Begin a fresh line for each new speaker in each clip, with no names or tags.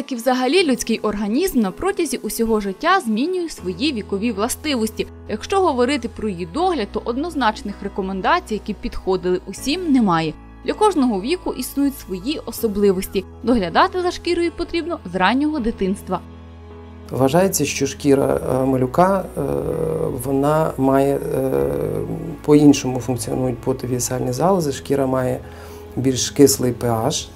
як і взагалі людський організм на протязі усього життя змінює свої вікові властивості. Якщо говорити про її догляд, то однозначних рекомендацій, які підходили усім, немає. Для кожного віку існують свої особливості. Доглядати за шкірою потрібно з раннього дитинства.
Вважається, що шкіра е, малюка е, вона має е, по-іншому функціонують потові сальні залози. Шкіра має більш кислий pH,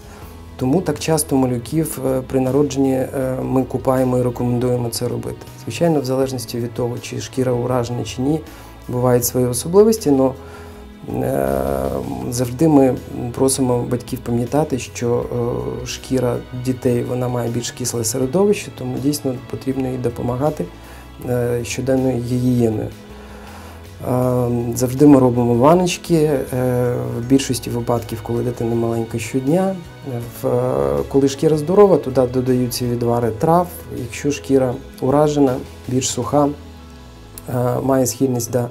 тому так часто малюків при народженні ми купаємо і рекомендуємо це робити. Звичайно, в залежності від того, чи шкіра уражена чи ні, бувають свої особливості, але завжди ми просимо батьків пам'ятати, що шкіра дітей вона має більш кисле середовище, тому дійсно потрібно їй допомагати щоденною гігієною. Завжди ми робимо ваночки. В більшості випадків, коли дитина маленька щодня. Коли шкіра здорова, туди додаються відвари трав. Якщо шкіра уражена, більш суха, має схильність до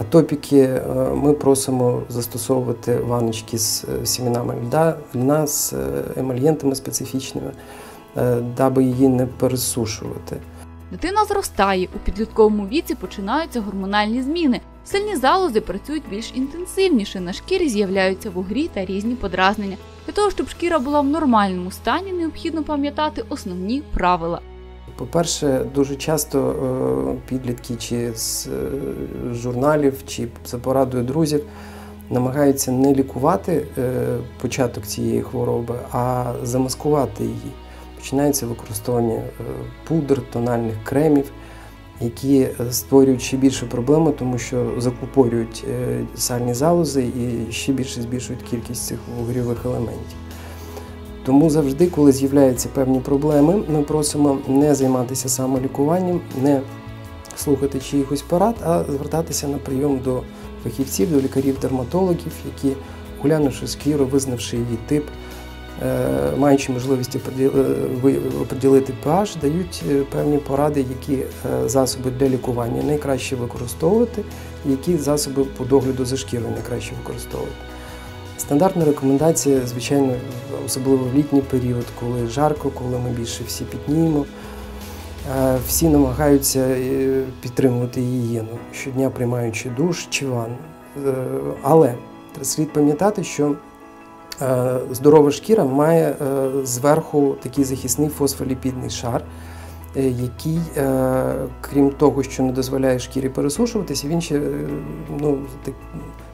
атопіки, ми просимо застосовувати ваночки з сімінами льда, льна з емальєнтами специфічними, даби її не пересушувати.
Дитина зростає, у підлітковому віці починаються гормональні зміни. Сильні залози працюють більш інтенсивніше, на шкірі з'являються вугрі та різні подразнення. Для того, щоб шкіра була в нормальному стані, необхідно пам'ятати основні правила.
По-перше, дуже часто підлітки чи з журналів, чи за порадою друзів намагаються не лікувати початок цієї хвороби, а замаскувати її. Починається використовування пудр, тональних кремів, які створюють ще більше проблеми, тому що закупорюють сальні залози і ще більше збільшують кількість цих вугрівих елементів. Тому завжди, коли з'являються певні проблеми, ми просимо не займатися самолікуванням, не слухати чиїхось порад, а звертатися на прийом до фахівців, до лікарів-дерматологів, які, оглянувши шкіру, визнавши її тип, маючи можливість оприділити pH, дають певні поради, які засоби для лікування найкраще використовувати, які засоби по догляду за шкірою найкраще використовувати. Стандартна рекомендація, звичайно, особливо в літній період, коли жарко, коли ми більше всі пітніємо. Всі намагаються підтримувати гігієну, щодня приймаючи душ чи ванну. Але слід пам'ятати, що здорова шкіра має зверху такий захисний фосфоліпідний шар, який, крім того, що не дозволяє шкірі пересушуватися, він ще ну,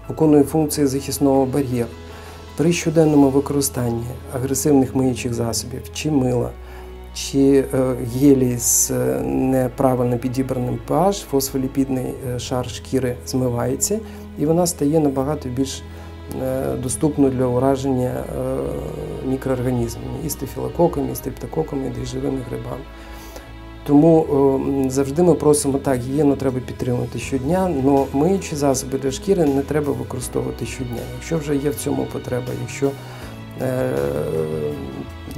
виконує функції захисного бар'єру. При щоденному використанні агресивних миючих засобів, чи мила, чи гелі з неправильно підібраним pH, фосфоліпідний шар шкіри змивається, і вона стає набагато більш доступною для ураження мікроорганізмами, і стафілококами, і стрептококами, і живими грибами. Тому завжди ми просимо так, гігієну треба підтримувати щодня, але миючі засоби для шкіри не треба використовувати щодня. Якщо вже є в цьому потреба, якщо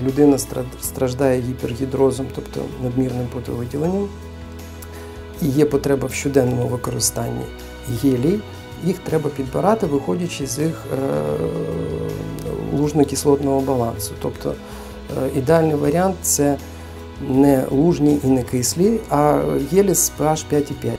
людина страждає гіпергідрозом, тобто надмірним потовиділенням, і є потреба в щоденному використанні гелій, їх треба підбирати, виходячи з їх лужно-кислотного балансу. Тобто ідеальний варіант це не лужні і не кислі, а гелі з pH 5,5.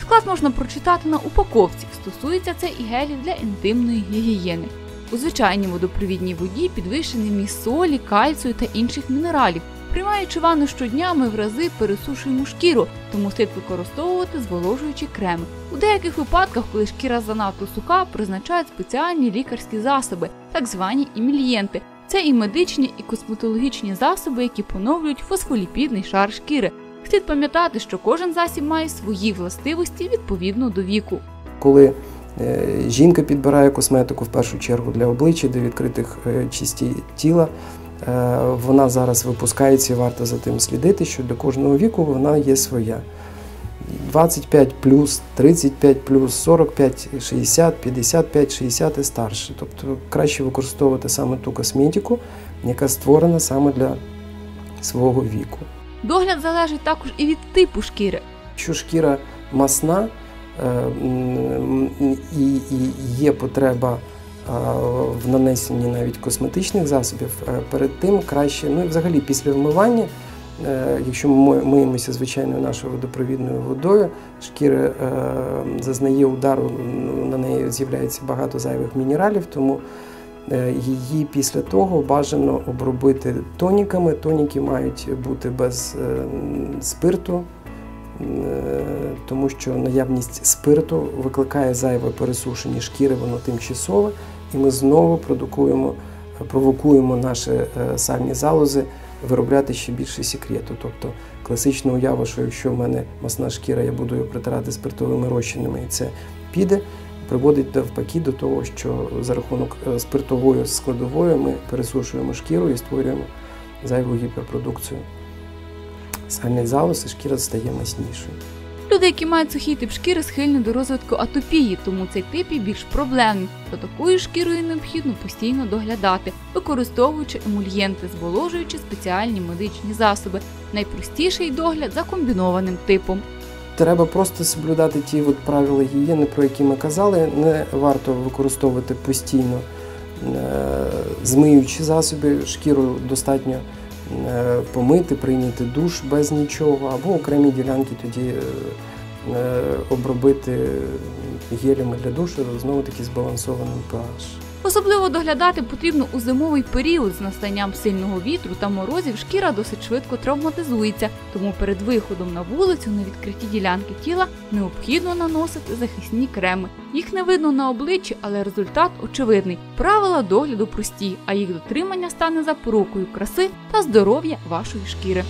Склад можна прочитати на упаковці. Стосується це і гелів для інтимної гігієни. У звичайній водопровідній воді підвищений міст солі, кальцію та інших мінералів. Приймаючи ванну щодня, ми в рази пересушуємо шкіру, тому слід використовувати зволожуючі креми. У деяких випадках, коли шкіра занадто суха, призначають спеціальні лікарські засоби, так звані імільєнти. Це і медичні, і косметологічні засоби, які поновлюють фосфоліпідний шар шкіри. Слід пам'ятати, що кожен засіб має свої властивості відповідно до віку.
Коли е, жінка підбирає косметику в першу чергу для обличчя, для відкритих е, частей тіла, вона зараз випускається і варто за тим слідити, що для кожного віку вона є своя. 25 плюс, 35 плюс, 45, 60, 55, 60 і старше. Тобто краще використовувати саме ту косметику, яка створена саме для свого віку.
Догляд залежить також і від типу шкіри.
Якщо шкіра масна і є потреба в нанесенні навіть косметичних засобів, е, перед тим краще, ну і взагалі після вмивання, е, якщо ми миємося звичайною нашою водопровідною водою, шкіра е, зазнає удару, м, на неї з'являється багато зайвих мінералів, тому її після того бажано обробити тоніками. Тоніки мають бути без спирту, тому що наявність спирту викликає зайве пересушення шкіри, воно тимчасове, і ми знову продукуємо, провокуємо наші е, сальні залози виробляти ще більше секрету. Тобто класична уява, що якщо в мене масна шкіра, я буду її притирати спиртовими розчинами, і це піде, приводить навпаки до того, що за рахунок е, спиртової складової ми пересушуємо шкіру і створюємо зайву гіперпродукцію. Сальний залоз і шкіра стає маснішою.
Люди, які мають сухий тип шкіри, схильні до розвитку атопії, тому цей тип є більш проблемний. За такою шкірою необхідно постійно доглядати, використовуючи емульєнти, зволожуючи спеціальні медичні засоби. Найпростіший догляд за комбінованим типом.
Треба просто соблюдати ті от правила гігієни, про які ми казали. Не варто використовувати постійно е, змиючі засоби, шкіру достатньо помити, прийняти душ без нічого, або окремі ділянки тоді е, е, обробити гелями для душу, знову таки збалансованим pH.
Особливо доглядати потрібно у зимовий період з настанням сильного вітру та морозів шкіра досить швидко травматизується, тому перед виходом на вулицю на відкриті ділянки тіла необхідно наносити захисні креми. Їх не видно на обличчі, але результат очевидний. Правила догляду прості, а їх дотримання стане запорукою краси та здоров'я вашої шкіри.